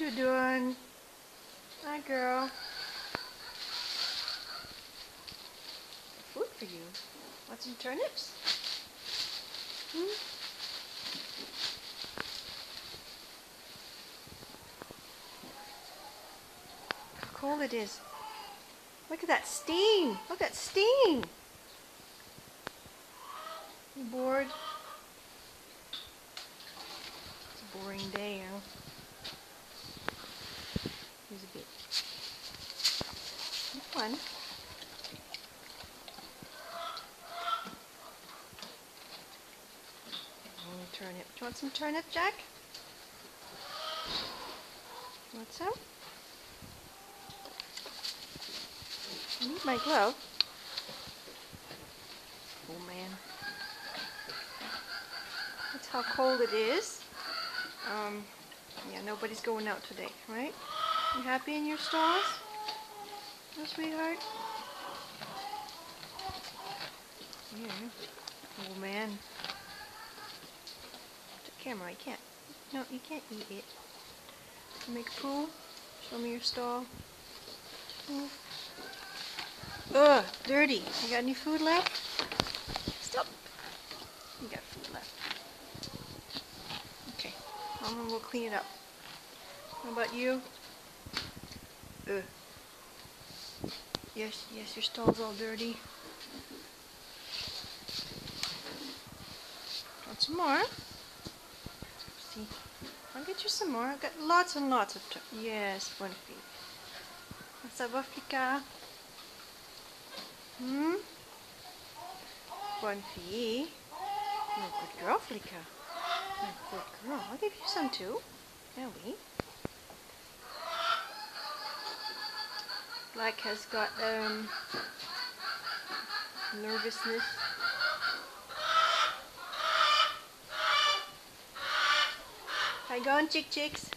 you doing? Hi, girl. Food for you. Want some turnips? Hmm? How cold it is. Look at that steam. Look at that steam. You bored? It's a boring day, huh? Turnip. Do you want some turnip, Jack? Want some? I need my glove. Oh man. That's how cold it is. Um, yeah, nobody's going out today, right? You happy in your stalls? Oh, sweetheart? Yeah. Oh man. The camera, I can't. No, you can't eat it. You make a pool? Show me your stall. Ugh, dirty. You got any food left? Stop. You got food left. Okay. Mama will clean it up. How about you? Ugh. Yes, yes, your stall's all dirty. Want some more? See, I'll get you some more. I've got lots and lots of. Yes, bonne fille. Ça va? Hmm? Fille. You're a good girl, Flicka. You're a good girl. I'll give you some too. Ellie. Black has got um, nervousness. How you going, chick chicks?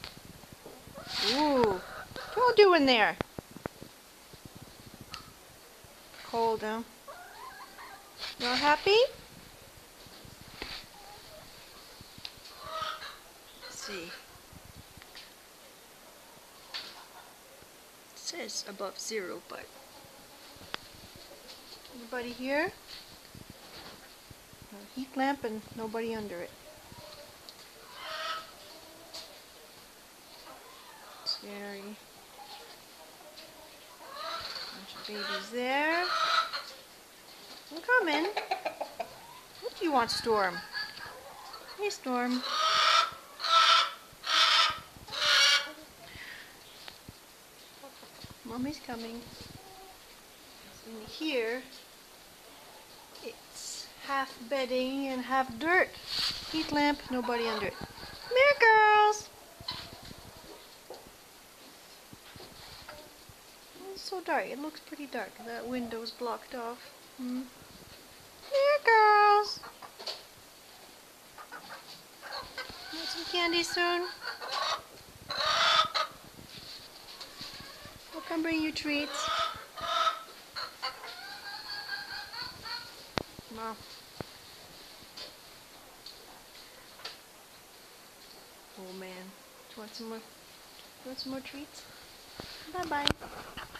Ooh, what y'all doing there? Cold, huh? Y'all happy? Let's see. It says above zero, but anybody here? No heat lamp and nobody under it. Scary. Bunch of babies there. I'm coming. What do you want, Storm? Hey, Storm. Mommy's coming. In here, it's half bedding and half dirt. Heat lamp, nobody under it. Come here, girls. It's so dark. It looks pretty dark. That window's blocked off. Hmm. Here, girls. Want some candy soon? I'll come bring you treats. Mom. Oh man. Do you want some more? Do you want some more treats? Bye bye.